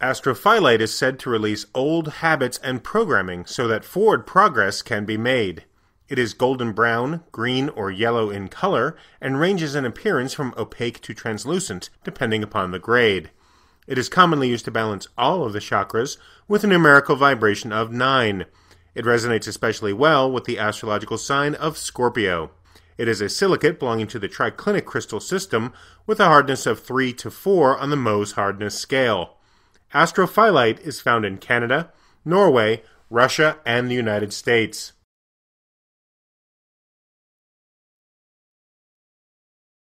Astrophyllite is said to release old habits and programming so that forward progress can be made. It is golden brown, green, or yellow in color, and ranges in appearance from opaque to translucent, depending upon the grade. It is commonly used to balance all of the chakras with a numerical vibration of 9. It resonates especially well with the astrological sign of Scorpio. It is a silicate belonging to the triclinic crystal system with a hardness of 3 to 4 on the Mohs hardness scale. Astrophyllite is found in Canada, Norway, Russia, and the United States.